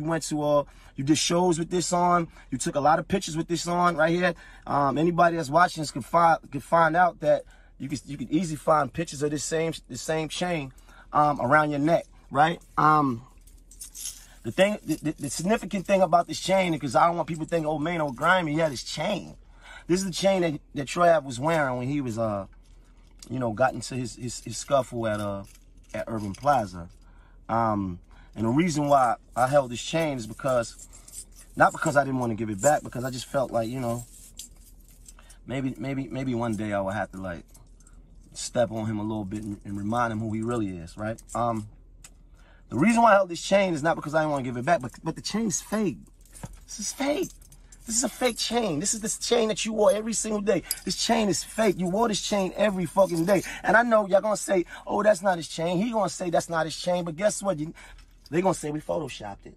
You went to uh, you did shows with this on. You took a lot of pictures with this on right here. Um, anybody that's watching this can find can find out that you can you can easily find pictures of this same the same chain um, around your neck, right? Um, the thing, the, the, significant thing about this chain, because I don't want people to think, oh man, oh grimy, he had his chain. This is the chain that, that Troy Ave was wearing when he was uh, you know, got into his his, his scuffle at uh at Irving Plaza. Um, and the reason why I held this chain is because, not because I didn't want to give it back, because I just felt like, you know, maybe, maybe, maybe one day I would have to like step on him a little bit and, and remind him who he really is, right? Um, the reason why I held this chain is not because I didn't want to give it back, but, but the chain's fake. This is fake. This is a fake chain. This is this chain that you wore every single day. This chain is fake. You wore this chain every fucking day. And I know y'all gonna say, oh, that's not his chain. He gonna say that's not his chain. But guess what? You, they gonna say we photoshopped it.